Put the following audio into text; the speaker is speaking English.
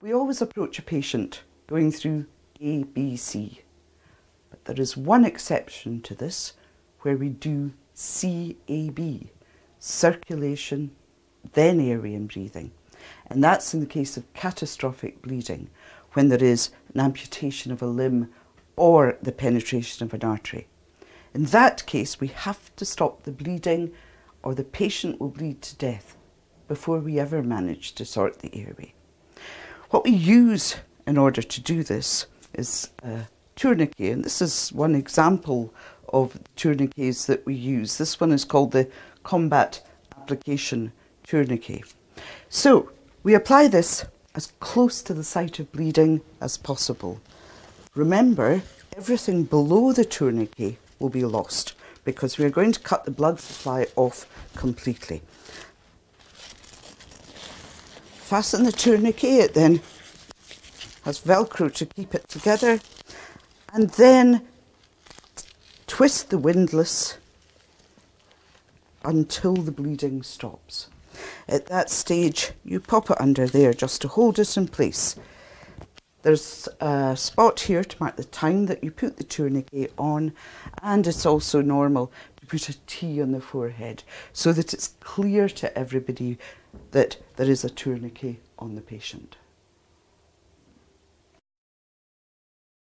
We always approach a patient going through ABC, but there is one exception to this where we do CAB, circulation, then airway and breathing. And that's in the case of catastrophic bleeding, when there is an amputation of a limb or the penetration of an artery. In that case, we have to stop the bleeding or the patient will bleed to death before we ever manage to sort the airway. What we use in order to do this is a tourniquet, and this is one example of tourniquets that we use. This one is called the Combat Application Tourniquet. So we apply this as close to the site of bleeding as possible. Remember, everything below the tourniquet will be lost because we are going to cut the blood supply off completely fasten the tourniquet, then has Velcro to keep it together, and then twist the windlass until the bleeding stops. At that stage, you pop it under there just to hold it in place. There's a spot here to mark the time that you put the tourniquet on, and it's also normal put a T on the forehead so that it's clear to everybody that there is a tourniquet on the patient.